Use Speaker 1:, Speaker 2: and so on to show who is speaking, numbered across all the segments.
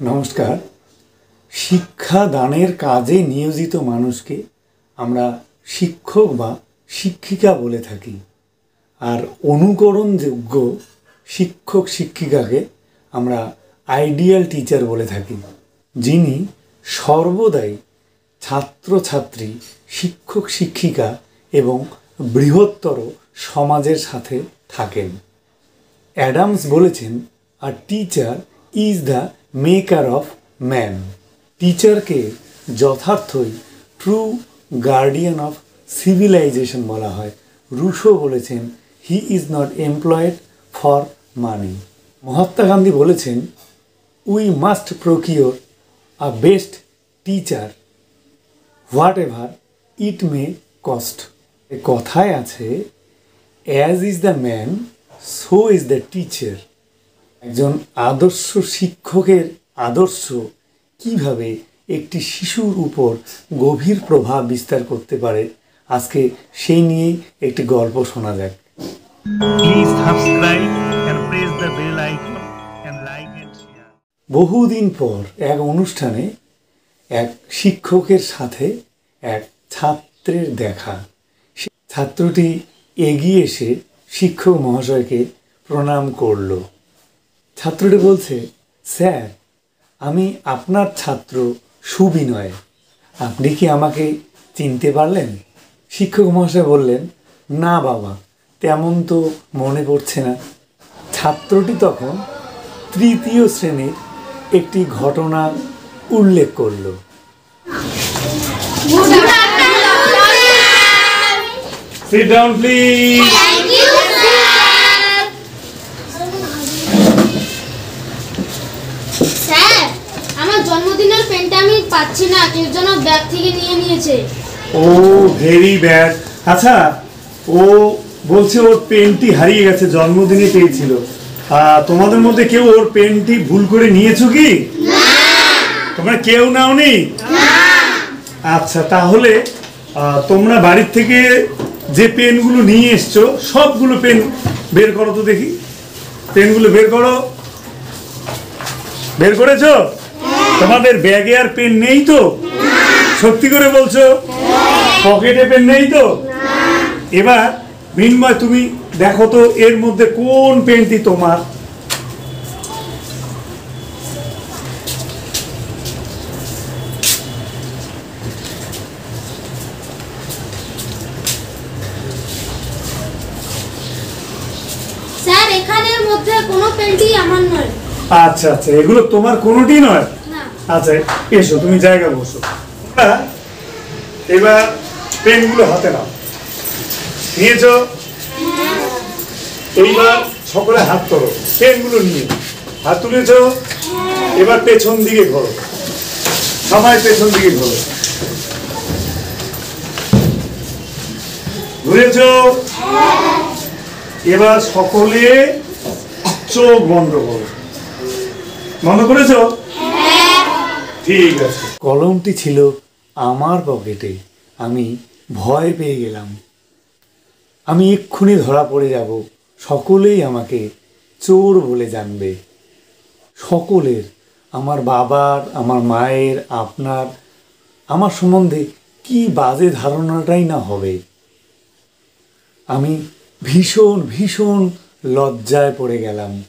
Speaker 1: নমস্কার। শিক্ষা দানের কাজে নিয়োজিত মানুষকে আমরা শিক্ষক বা শিক্ষিকা বলে থাকি। আর অনুকরণযোগ্য শিক্ষক শিক্ষিকাকে আমরা আইডিয়াল টিচার বলে থাকি, যিনি সর্বদাই ছাত্রছাত্রী, শিক্ষক শিক্ষিকা এবং বৃহত্তর সমাজের সাথে থাকেন। অ্যাডামস বলেছেন আর teacher is the maker of man. টিচারকে যথার্থই ট্রু গার্ডিয়ান অফ সিভিলাইজেশন বলা হয়। রুশো বলেছেন, he is not employed for money. Mahatma Gandhi বলেছেন, we must procure a best teacher whatever it may cost. কথায় আছে, as is the man, so is the teacher. একজন আদর্শ শিক্ষকের আদর্শ কীভাবে একটি শিশুর উপর গভীর প্রভাব বিস্তার করতে পারে? আজকে সেই নিয়ে একটি গল্প শোনা যাক. বহুদিন পর এক অনুষ্ঠানে এক শিক্ষকের সাথে এক ছাত্রের দেখা। সে ছাত্রটি এগিয়ে এসে শিক্ষক মহাশয়কে প্রণাম করল। ছাত্রটি বলছে, স্যার, আমি আপনার ছাত্র সুবিনয়। আপনি কি আমাকে চিনতে পারলেন? শিক্ষক মহাশয় বললেন, না বাবা, তেমন তো মনে পড়ছে না। ছাত্রটি তখন তৃতীয় শ্রেণির একটি ঘটনা উল্লেখ করল। সিট ডাউন প্লিজ
Speaker 2: স্যার আমার জন্মদিনের পেনটা আমি পাচ্ছি না কেউ যেন ব্যাগ থেকে নিয়ে নিয়েছে।
Speaker 1: ও ভেরি ব্যাড আচ্ছা ও বলছে ওর পেনটি হারিয়ে গেছে জন্মদিনে পেয়েছিল। তোমাদের মধ্যে কেউ ওর পেনটি ভুল করে নিয়েছো কি? তোমরা কেউ নাওনি? আচ্ছা তাহলে তোমরা বাড়ির থেকে যে পেনগুলো নিয়ে এসছো সবগুলো পেন বের করো তো দেখি। পেনগুলো বের করো। বের করেছ? তোমাদের ব্যাগে আর পেন নেই তো? সত্যি করে বলছো? পকেটে পেন নেই তো? এবার মিনময় তুমি দেখো তো এর মধ্যে কোন পেনটি তোমার? আচ্ছা আচ্ছা এগুলো তোমার কোনোটি নয়? আচ্ছা এসো, তুমি জায়গা বসো। তোমরা এবার পেনগুলো হাতে নাও। নিয়েছো? এইবার সকলে হাত করো পেনগুলো নিয়ে হাত তুলেছো? এবার পেছন দিকে ঘোরো। সবাই পেছন দিকে ঘোরো। ঘুরেছ? এবার সকলে চোখ বন্ধ করো। বন্ধ করেছ? ঠিক আছে। কলমটি ছিল আমার পকেটে। আমি ভয় পেয়ে গেলাম। আমি এক্ষুনি ধরা পড়ে যাব। সকলেই আমাকে চোর বলে জানবে। সকলের, আমার বাবার, আমার মায়ের, আপনার, আমার সম্বন্ধে কি বাজে ধারণাটাই না হবে। আমি ভীষণ ভীষণ লজ্জায় পড়ে গেলাম।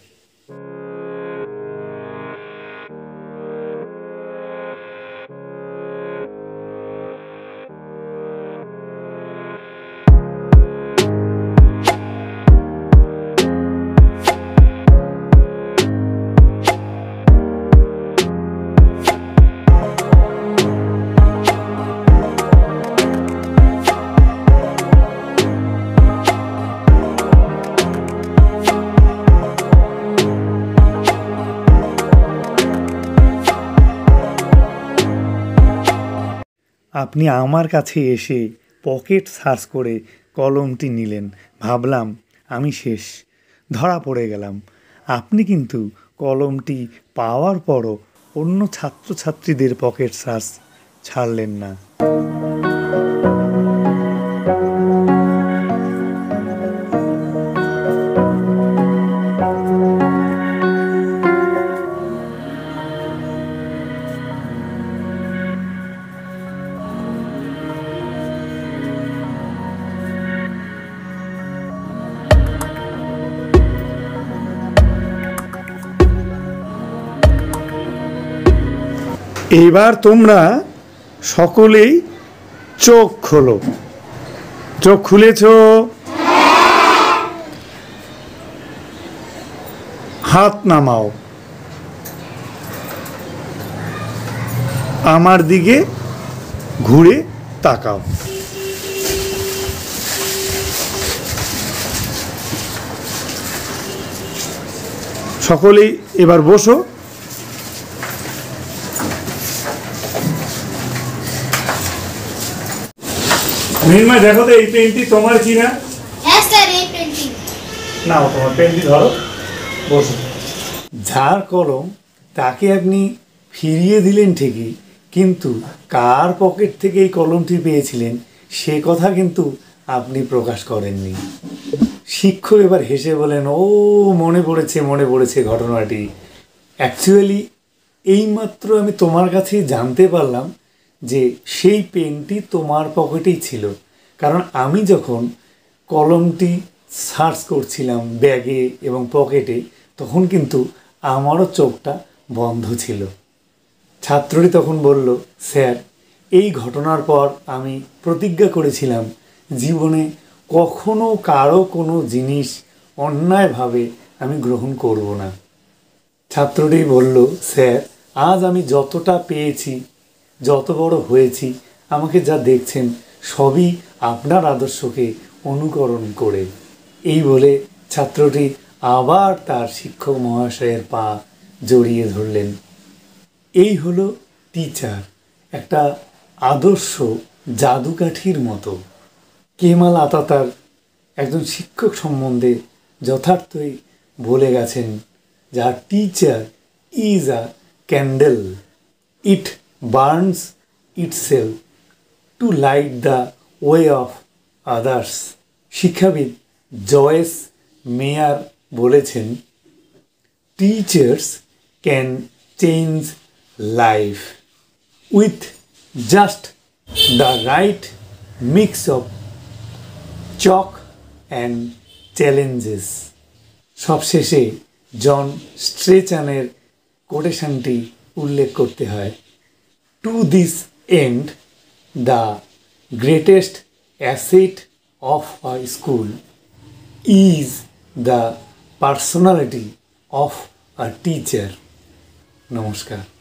Speaker 1: আপনি আমার কাছে এসে পকেট সার্চ করে কলমটি নিলেন। ভাবলাম, আমি শেষ। ধরা পড়ে গেলাম। আপনি কিন্তু কলমটি পাওয়ার পরও অন্য ছাত্রছাত্রীদের পকেট সার্চ ছাড়লেন না। এবার তোমরা সকলেই চোখ খোলো। চোখ খুলেছ? হাত নামাও। আমার দিকে ঘুরে তাকাও। সকলেই এবার বসো। মিনমা দেখো তো এই পেনটি তোমার কি না?
Speaker 2: হ্যাঁ স্যার এই পেন্টিং।
Speaker 1: নাও তোমার পেনটি ধরো। বসো। যার কলম তাকে আপনি ফিরিয়ে দিলেন ঠিকই কিন্তু কার পকেট থেকে এই কলমটি পেয়েছিলেন সে কথা কিন্তু আপনি প্রকাশ করেননি। শিক্ষক এবার হেসে বলেন ও মনে পড়েছে মনে পড়েছে ঘটনাটি। অ্যাকচুয়ালি এইমাত্র আমি তোমার কাছেই জানতে পারলাম যে সেই পেনটি তোমার পকেটেই ছিল। কারণ আমি যখন কলমটি সার্চ করছিলাম ব্যাগে এবং পকেটে, তখন কিন্তু আমারও চোখটা বন্ধ ছিল। ছাত্রটি তখন বলল, স্যার, এই ঘটনার পর আমি প্রতিজ্ঞা করেছিলাম জীবনে কখনো কারও কোনো জিনিস অন্যায়ভাবে আমি গ্রহণ করব না। ছাত্রটি বলল, স্যার, আজ আমি যতটা পেয়েছি যত বড় হয়েছি, আমাকে যা দেখছেন সবই আপনার আদর্শকে অনুকরণ করে। এই বলে ছাত্রটি আবার তার শিক্ষক মহাশয়ের পা জড়িয়ে ধরলেন। এই হলো টিচার, একটা আদর্শ জাদুকাঠির মতো। কেমাল আতাতার একজন শিক্ষক সম্বন্ধে যথার্থই বলে গেছেন, যা teacher is a candle, it burns itself to light the way of others শিক্ষাবিদ জয়েস মেয়ার বলেছেন, teachers can change life with just the right mix of chalk and challenges. সবশেষে জন স্ট্রেচানের কোটেশনটি উল্লেখ করতে হয়। To this end, the greatest asset of a school is the personality of a teacher. Namaskar.